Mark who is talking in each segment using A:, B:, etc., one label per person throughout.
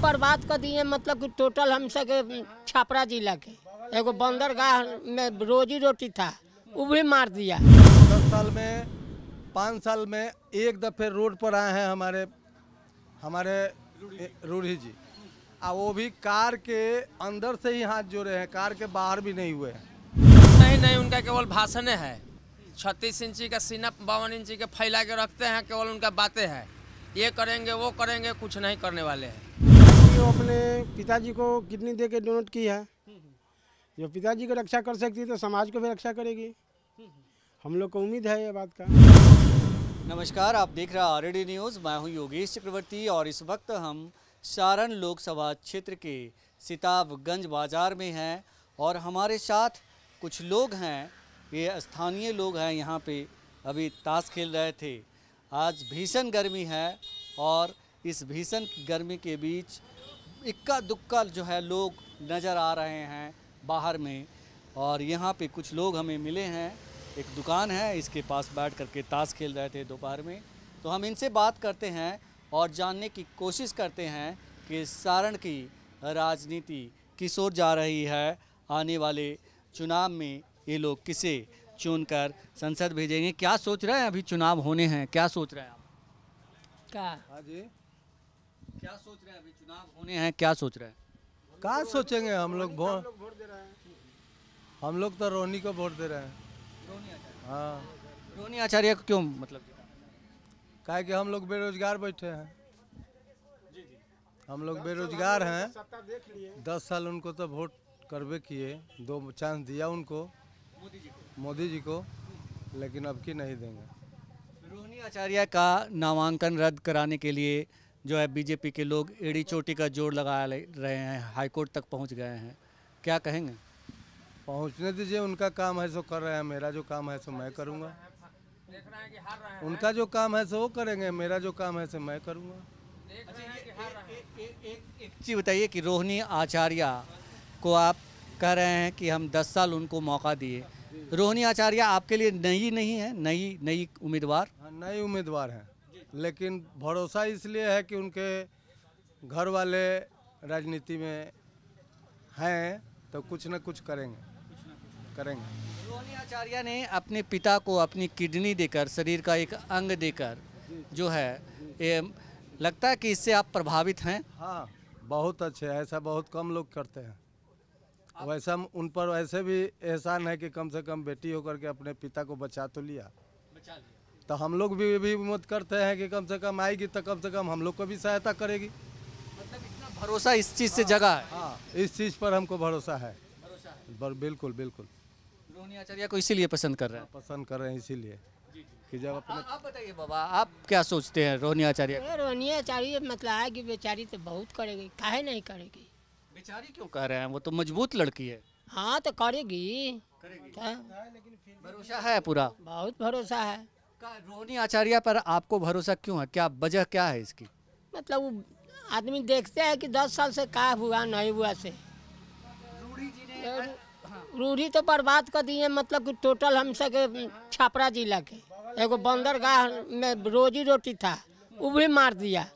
A: बर्बाद कर दिए मतलब कि टोटल हम सके छापरा जिला के एगो बंदरगाह में रोजी रोटी था वो भी मार दिया।
B: दस साल में पाँच साल में एक दफ़े रोड पर आए हैं हमारे हमारे रूढ़ी जी। आ वो भी कार के अंदर से ही हाथ जोड़े हैं कार के बाहर भी नहीं हुए हैं।
C: नहीं नहीं उनका केवल भाषण है। छत्तीस इंची का सीना बावन इंची के फैला के रखते हैं केवल उनका बातें हैं। ये करेंगे वो करेंगे कुछ नहीं करने वाले हैं।
D: वो अपने पिताजी को किडनी दे के डोनेट की है? जो पिताजी को रक्षा कर सकती है तो समाज को भी रक्षा करेगी। हम लोग को उम्मीद है ये बात का।
E: नमस्कार, आप देख रहे हैं आर न्यूज़। मैं हूँ योगेश चक्रवर्ती और इस वक्त हम सारण लोकसभा क्षेत्र के सिताबगंज बाज़ार में हैं और हमारे साथ कुछ लोग हैं। ये स्थानीय लोग हैं, यहाँ पे अभी ताश खेल रहे थे। आज भीषण गर्मी है और इस भीषण गर्मी के बीच इक्का दुक्का जो है लोग नज़र आ रहे हैं बाहर में। और यहाँ पे कुछ लोग हमें मिले हैं। एक दुकान है इसके पास बैठ करके ताश खेल रहे थे दोपहर में। तो हम इनसे बात करते हैं और जानने की कोशिश करते हैं कि सारण की राजनीति किस ओर जा रही है। आने वाले चुनाव में ये लोग किसे चुनकर संसद भेजेंगे? क्या सोच रहे हैं? अभी चुनाव होने हैं। क्या सोच रहे हैं आप?
A: क्या?
B: हाँ जी।
E: क्या सोच रहे हैं अभी? चुनाव होने हैं क्या सोच रहे हैं?
B: कहाँ सोचेंगे? हम लोग वोट हम लोग तो रोनी को वोट दे रहे हैं। हाँ।
E: रोनी आचार्य को क्यों मतलब
B: काहे कि हम लोग बेरोजगार बैठे हैं। हम लोग बेरोजगार हैं। दस साल उनको तो वोट करवे किए। दो चांस दिया उनको। मोदी जी को। लेकिन अब की नहीं देंगे।
E: रोहिणी आचार्य का नामांकन रद्द कराने के लिए जो है बीजेपी के लोग एड़ी चोटी का ज़ोर लगा रहे हैं हाईकोर्ट तक पहुँच गए हैं। क्या कहेंगे?
B: पहुँचने दीजिए उनका काम है सो कर रहे हैं मेरा जो काम है सो मैं करूँगा। उनका जो काम है सो वो करेंगे मेरा जो काम है सो मैं करूँगा।
E: एक चीज़ बताइए कि रोहिणी आचार्य को आप कह रहे हैं कि हम 10 साल उनको मौका दिए। रोहिणी आचार्य आपके लिए नई नहीं है? नई नई उम्मीदवार?
B: नई उम्मीदवार हैं। लेकिन भरोसा इसलिए है कि उनके घर वाले राजनीति में हैं तो कुछ न कुछ करेंगे। करेंगे।
E: रोहिणी आचार्य ने अपने पिता को अपनी किडनी देकर शरीर का एक अंग देकर जो है ये लगता है कि इससे आप प्रभावित हैं?
B: हाँ बहुत अच्छे ऐसा बहुत कम लोग करते हैं। वैसा हम- उन पर वैसे भी एहसान है कि कम से कम बेटी होकर के अपने पिता को बचा तो लिया। बचा लिया। तो हम लोग भी भी उम्मीद करते हैं कि कम से कम आएगी तो कम से कम हम लोग को भी सहायता करेगी।
E: मतलब इतना भरोसा इस चीज़ से जगह है?
B: हाँ इस चीज़ पर हमको भरोसा है। बर- बिल्कुल बिल्कुल।
E: रोहिणी आचार्य को इसीलिए पसंद कर रहे हैं?
B: पसंद कर रहे हैं इसीलिए। कि जब अपने
E: आप बताइए बाबा आप क्या सोचते हैं रोहिणी आचार्य?
A: ये रोनिया चाहिए मतलब है कि बेचारी तो बहुत करेगी काहे नहीं करेगी?
E: बेचारी क्यों कह रहे हैं? वो तो मज़बूत लड़की है।
A: हाँ तो करेगी। तो
E: भरोसा है पूरा?
A: बहुत भरोसा है।
E: का रोहिणी आचार्य पर आपको भरोसा क्यों है? क्या वजह क्या है इसकी?
A: मतलब आदमी देखते हैं कि दस साल से का हुआ नहीं हुआ से। रूढ़ी तो बर्बाद कर दिए मतलब कि टोटल हम सके छापरा जिला के। एगो बंदरगाह में रोजी रोटी था वो भी मार दिया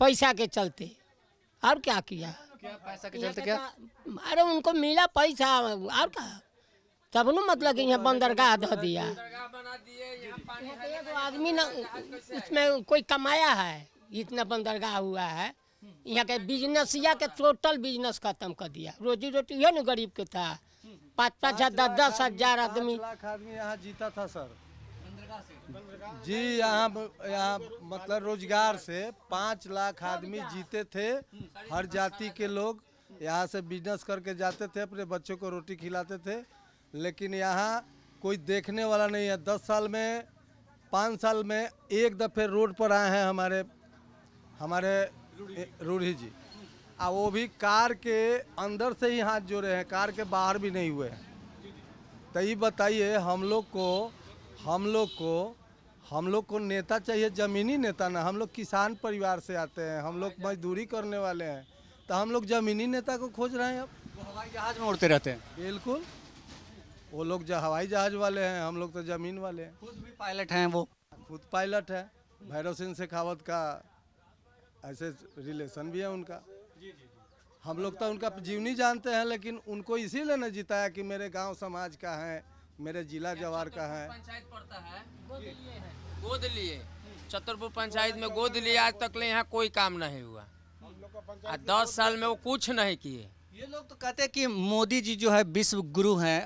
A: पैसा के चलते। और क्या किया?
E: क्या पैसा के चलते क्या?
A: अरे उनको मिला पैसा और क्या? तब न मतलब कि यहाँ बंदरगाह धो दिया।
C: बना दिए यहाँ पानी
A: यहाँ पे एगो आदमी ना उसमें कोई कमाया है इतना बंदरगाह हुआ है यहाँ के बिजनेसिया के टोटल बिज़नेस खत्म कर दिया। रोजी रोटी है ना गरीब के था। पाँच पाँच हज़ार दस हज़ार आदमी।
B: लाख आदमी यहाँ जीता था सर। जी यहाँ यहाँ मतलब रोज़गार से पाँच लाख आदमी जीते थे हर जाति के लोग। यहाँ से बिज़नेस करके जाते थे अपने बच्चों को रोटी खिलाते थे। लेकिन यहाँ कोई देखने वाला नहीं है। दस साल में पाँच साल में एक दफ़े रोड पर आए हैं हमारे हमारे रूढ़ी जी। आ वो भी कार के अंदर से ही हाथ जोड़े हैं कार के बाहर भी नहीं हुए हैं। तो ये बताइए हम लोग को हम लोग को हम लोग को नेता चाहिए जमीनी नेता ना। हम लोग किसान परिवार से आते हैं हम लोग मजदूरी करने वाले हैं। तो हम लोग जमीनी नेता को खोज रहे हैं अब।
E: हवाई जहाज़ में उड़ते रहते हैं।
B: बिल्कुल। वो लोग जो हवाई जहाज़ वाले हैं हम लोग तो ज़मीन वाले हैं।
E: खुद भी पायलट हैं वो?
B: खुद पायलट है। भैरव सिंह शेखावत का ऐसे रिलेशन भी है उनका। हम लोग तो उनका जीवनी जानते हैं लेकिन उनको इसीलिए न जिताया कि मेरे गाँव समाज का है मेरे जिला जवार का है।
C: पंचायत पड़ता है? गोद लिए छतरपुर पंचायत में गोद लिए आज तक ले यहाँ कोई काम नहीं हुआ। आ दस साल में वो कुछ नहीं किए।
E: ये लोग तो कहते हैं कि मोदी जी जो है विश्व गुरु हैं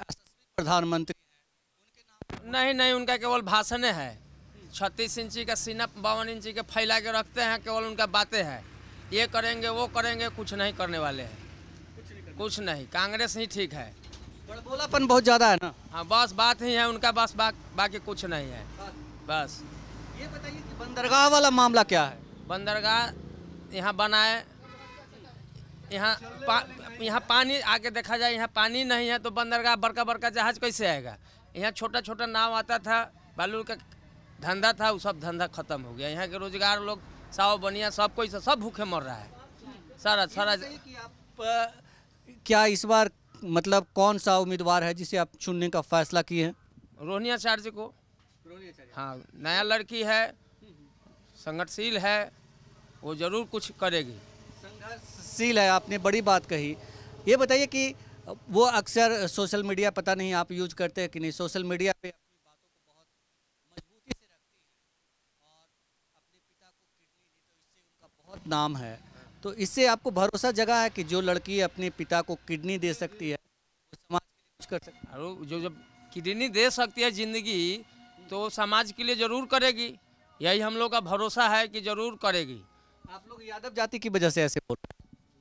E: प्रधानमंत्री
C: नहीं नहीं उनका केवल भाषण है। छत्तीस इंची का सीना बावन इंची के फैला के रखते हैं केवल उनका बातें हैं। ये करेंगे वो करेंगे कुछ नहीं करने वाले हैं। कुछ नहीं कांग्रेस ही ठीक है।
E: बड़बोलापन बहुत ज़्यादा है ना?
C: हाँ बस बात ही है उनका बस बा, बाकी कुछ नहीं है। बस।
E: ये बताइए कि बंदरगाह वाला मामला क्या है?
C: बंदरगाह यहाँ बनाए यहाँ पा, यहाँ पानी आके देखा जाए यहाँ पानी नहीं है तो बंदरगाह बड़का बड़का जहाज़ कैसे आएगा? यहाँ छोटा छोटा नाव आता था बालू का धंधा था वो सब धंधा खत्म हो गया। यहाँ के रोज़गार लोग साव बनिया सब कोई सब भूखे मर रहा है। सारा सारा
E: आप क्या इस बार मतलब कौन सा उम्मीदवार है जिसे आप चुनने का फैसला किए हैं?
C: रोहनियाचार्य को। हाँ नया लड़की है संगठनशील है वो ज़रूर कुछ करेगी।
E: संघर्षशील है, आपने बड़ी बात कही। ये बताइए कि वो अक्सर सोशल मीडिया, पता नहीं आप यूज़ करते हैं कि नहीं, सोशल मीडिया पे अपनी बातों को बहुत मजबूती से रखती हैं और अपने पिता को किडनी दी तो इससे उनका बहुत नाम है। तो इससे आपको भरोसा जगा है कि जो लड़की अपने पिता को किडनी दे सकती है, वो समाज के लिए कुछ कर सकती है?
C: जो जब किडनी दे सकती है ज़िंदगी तो समाज के लिए ज़रूर करेगी। यही हम लोग का भरोसा है कि ज़रूर करेगी।
E: आप लोग यादव जाति की वजह से ऐसे बोल रहे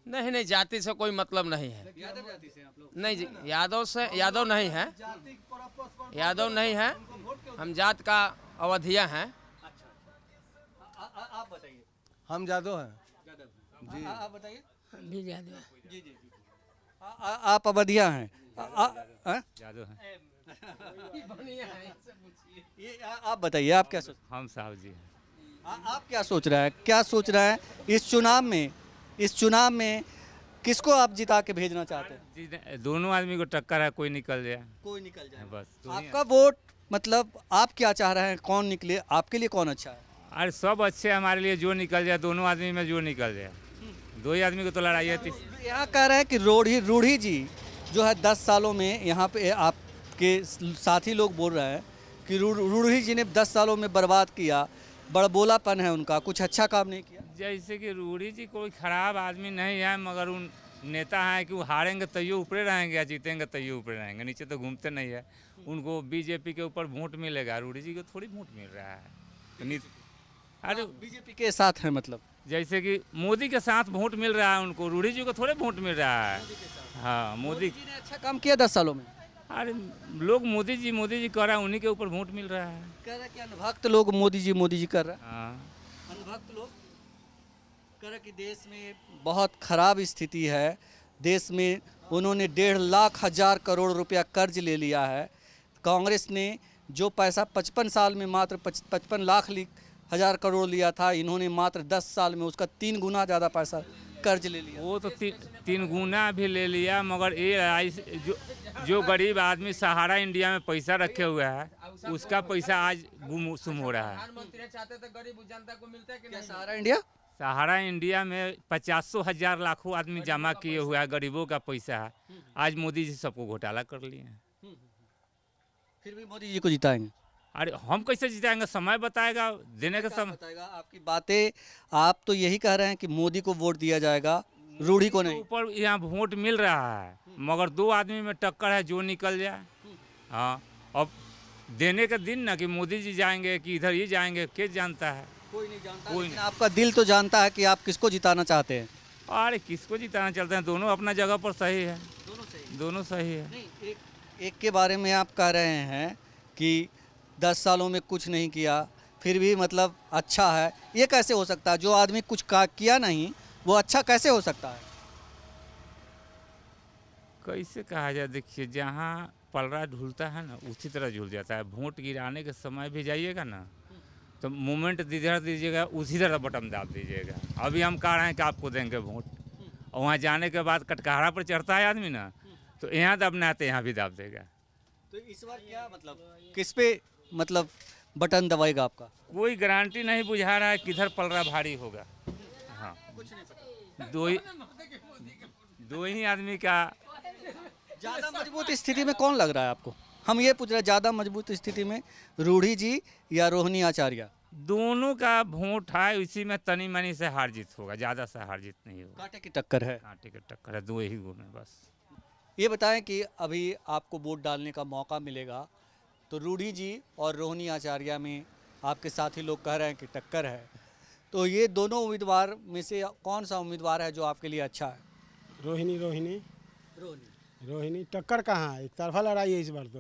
C: नहीं नहीं जाति से कोई मतलब नहीं
E: है। यादव जाति से आप लोग?
C: नहीं जी यादव से यादव नहीं है। यादव नहीं है। हम जात का अवधिया हैं।
E: आप बताइए।
B: हम जादव हैं।
E: जी। आप बताइए।
A: भी ज़्यादा
E: जी जी जी। आप अवधिया हैं। आ?
F: है?
E: ये आप बताइए आप क्या सोच
F: हम साहब जी हैं।
E: आ- आप क्या सोच रहा है? क्या सोच रहा है इस चुनाव में? इस चुनाव में किसको आप जिता के भेजना चाहते हैं?
F: दोनों आदमी को टक्कर है कोई निकल जाए।
E: कोई निकल जाए।
F: बस
E: आपका वोट मतलब आप क्या चाह रहे हैं? कौन निकले? आपके लिए कौन अच्छा है?
F: अरे सब अच्छे हमारे लिए जो निकल जाए दोनों आदमी में जो निकल जाए। दो ही आदमी को तो लड़ाई है
E: यहाँ कह रहे हैं कि रूढ़ी रूढ़ी जी जो है दस सालों में यहाँ पे आपके साथी लोग बोल रहे हैं कि रूढ़ी जी ने दस सालों में बर्बाद किया। बड़बोलापन है उनका कुछ अच्छा काम नहीं किया?
F: जैसे कि रूढ़ी जी कोई खराब आदमी नहीं है मगर उन नेता हैं कि वो हारेंगे तैयो ऊपरे रहेंगे या जीतेंगे तैयो ऊपरे रहेंगे नीचे तो घूमते नहीं है। उनको बीजेपी के ऊपर वोट मिलेगा रूढ़ी जी को थोड़ी वोट मिल रहा है। अरे
E: बीजेपी के साथ है मतलब?
F: जैसे कि मोदी के साथ वोट मिल रहा है उनको रूढ़ी जी को थोड़े वोट मिल रहा है। हाँ मोदी
E: जी ने अच्छा काम किया दस सालों में।
F: अरे लोग मोदी जी मोदी जी कर रहा है उन्हीं के ऊपर वोट मिल रहा है।
E: कह रहे हैं कि अनभक्त लोग मोदी जी मोदी जी कर रहे हैं।
F: हाँ।
E: अनभक्त लोग? कह रहे कि देश में बहुत खराब स्थिति है। देश में उन्होंने डेढ़ लाख हज़ार करोड़ रुपया कर्ज ले लिया है। कांग्रेस ने जो पैसा पचपन साल में मात्र पचपन लाख हज़ार करोड़ लिया था इन्होंने मात्र दस साल में उसका तीन गुना ज़्यादा पैसा कर्ज ले लिया।
F: वो तो ती, तीन गुना भी ले लिया मगर ये जो जो गरीब आदमी सहारा इंडिया में पैसा रखे हुए है उसका पैसा आज गुमसुम हो रहा है।
C: प्रधानमंत्री चाहते थे गरीब जनता को मिलता है कि
E: क्या
C: नहीं?
E: सहारा इंडिया?
F: सहारा इंडिया में पचासों हज़ार लाखों आदमी जमा किए हुआ है गरीबों का पैसा है। आज मोदी जी सबको घोटाला कर लिए हैं।
E: फिर भी मोदी जी को जिताएँगे?
F: अरे हम कैसे जिताएँगे? समय बताएगा देने का समय
E: बताएगा? आपकी बातें आप तो यही कह रहे हैं कि मोदी को वोट दिया जाएगा रूढ़ी को नहीं।
F: ऊपर यहाँ वोट मिल रहा है। मगर दो आदमी में टक्कर है जो निकल जाए। हाँ अब देने का दिन ना कि मोदी जी जाएँगे कि इधर ही जाएँगे के जानता है?
E: कोई नहीं जानता
F: कोई
E: नहीं। आपका दिल तो जानता है कि आप किसको जिताना चाहते हैं।
F: अरे किसको जिताना चाहते हैं? दोनों अपना जगह पर सही है।
E: दोनों सही
F: दोनों सही है।
E: नहीं एक एक के बारे में आप कह रहे हैं कि दस सालों में कुछ नहीं किया फिर भी मतलब अच्छा है। ये कैसे हो सकता है? जो आदमी कुछ का किया नहीं वो अच्छा कैसे हो सकता है?
F: कैसे कहा जाए? देखिए जहाँ पलरा झूलता है ना उसी तरह झूल जाता है। वोट गिराने के समय भी जाइएगा ना तो मोमेंट जिधर दीजिएगा उसी तरह बटन दाब दीजिएगा। अभी हम कह रहे हैं कि आपको देंगे वोट और वहाँ जाने के बाद कटकहरा पर चढ़ता है आदमी ना तो यहाँ दबना है तो यहाँ भी दाब देगा।
E: तो इस बार क्या मतलब किस पे मतलब बटन दबाएगा आपका?
F: कोई गारंटी नहीं बुझा रहा है किधर पलरा भारी होगा। हाँ।
E: कुछ नहीं
F: दो ही दो ही आदमी का
E: ज़्यादा मज़बूत स्थिति में कौन लग रहा है आपको? हम ये पूछ रहे हैं ज़्यादा मज़बूत स्थिति में रूढ़ी जी या रोहिणी आचार्य?
F: दोनों का वोट है इसी में तनी मनी से हार जीत होगा ज़्यादा से हार जीत नहीं होगा।
E: कांटे की टक्कर है।
F: कांटे के टक्कर है दो ही गो में बस।
E: ये बताएँ कि अभी आपको वोट डालने का मौका मिलेगा तो रूढ़ी जी और रोहिणी आचार्य में आपके साथी लोग कह रहे हैं कि टक्कर है। तो ये दोनों उम्मीदवार में से कौन सा उम्मीदवार है जो आपके लिए अच्छा है?
D: रोहिणी रोहिणी।
E: रोहिणी।
D: रोहिणी टक्कर कहाँ एक तरफा लड़ाई है इस बार तो।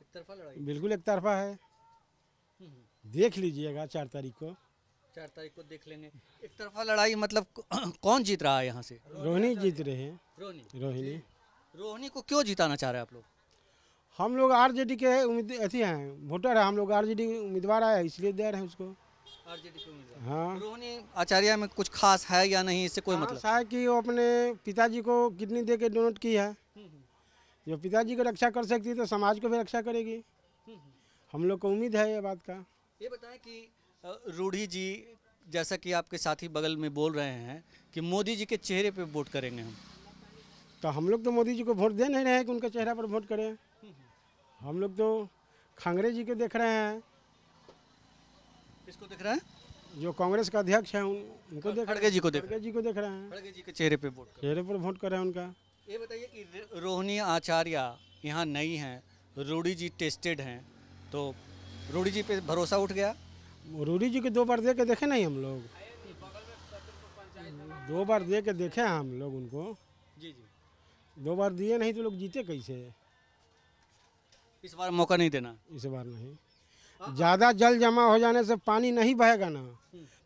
E: एक तरफा लड़ाई
D: बिल्कुल एक तरफा है। देख लीजिएगा चार तारीख को।
E: चार तारीख को देख लेंगे। एक तरफा लड़ाई मतलब कौन जीत रहा है यहाँ से?
D: रोहिणी जीत रहे हैं।
E: रोहिणी।
D: रोहिणी।
E: रोहिणी को क्यों जिताना चाह रहे हैं आप लोग?
D: हम लोग आरजेडी के उम्मीद अथी हैं वोटर है। हम लोग आरजेडी उम्मीदवार है इसलिए दे रहे हैं उसको।
E: आरजेडी के उम्मीदवार।
D: हाँ।
E: रोहिणी आचार्य में कुछ खास है या नहीं? इससे कोई मतलब?
D: है कि वो अपने पिताजी को किडनी दे के डोनेट की है। जो पिताजी को रक्षा कर सकती है तो समाज को भी रक्षा करेगी। हम लोग को उम्मीद है ये बात का।
E: ये बताएँ कि रूढ़ी जी जैसा कि आपके साथी बगल में बोल रहे हैं कि मोदी जी के चेहरे पे वोट करेंगे हम।
D: तो हम लोग तो मोदी जी को वोट दे नहीं रहे हैं कि उनके चेहरा पर वोट करें। हम लोग तो खांगरे जी को देख रहे हैं।
E: किसको देख रहे हैं?
D: जो कांग्रेस का अध्यक्ष है उन, उनको देख
E: खड़गे जी को देख
D: खड़गे जी को देख रहे हैं।
E: खड़गे जी के चेहरे पे वोट
D: चेहरे पर वोट कर रहे हैं उनका।
E: ये बताइए कि रोहिणी आचार्य यहाँ नई हैं रूढ़ी जी टेस्टेड हैं तो रूढ़ी जी पे भरोसा उठ गया?
D: रूरी जी को दो बार दे के देखे नहीं हम लोग। दो बार दे के देखे हैं हम लोग उनको।
E: जी जी।
D: दो बार दिए नहीं तो लोग जीते कैसे?
E: इस बार मौका नहीं देना।
D: इस बार नहीं। ज़्यादा जल जमा हो जाने से पानी नहीं बहेगा ना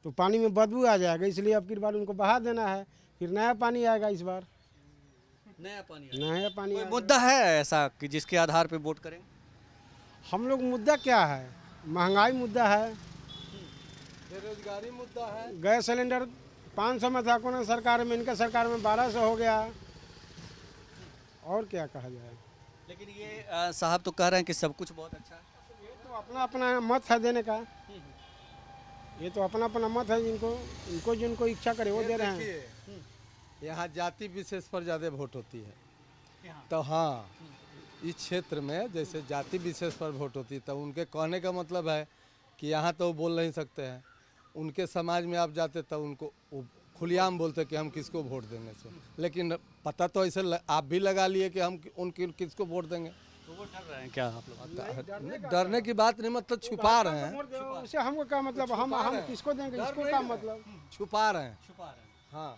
D: तो पानी में बदबू आ जाएगा इसलिए अब की बार उनको बहा देना है फिर नया पानी आएगा इस बार।
E: नया पानी
D: नया पानी
E: कोई मुद्दा है ऐसा कि जिसके आधार पे वोट करें?
D: हम लोग मुद्दा क्या है? महँगाई मुद्दा है।
B: बेरोजगारी मुद्दा है।
D: गैस सिलेंडर पाँच सौ में था कोना सरकार में? इनका सरकार में बारह सौ हो गया। और क्या कहा जाए?
E: लेकिन ये साहब तो कह रहे हैं कि सब कुछ बहुत अच्छा है।
D: ये तो अपना अपना मत है देने का। ये तो अपना अपना मत है जिनको इनको जिनको इच्छा करे वो दे रहे हैं।
B: यहाँ जाति विशेष पर ज़्यादा वोट होती है। तो हाँ इस क्षेत्र में जैसे जाति विशेष पर वोट होती है तो उनके कहने का मतलब है कि यहाँ तो वो बोल नहीं सकते हैं। उनके समाज में आप जाते तो उनको वो खुलेआम बोलते कि हम किसको वोट देंगे से लेकिन पता तो ऐसे ल, आप भी लगा लिए कि हम उनकी किसको वोट देंगे।
E: तो वो डर रहे हैं क्या आप लोग?
B: डरने की बात नहीं मतलब छुपा रहे हैं।
D: वोट हमको क्या मतलब? हम हम किसको देंगे? इसको क्या मतलब?
B: छुपा रहे हैं।
E: छुपा रहे हैं।
B: हाँ।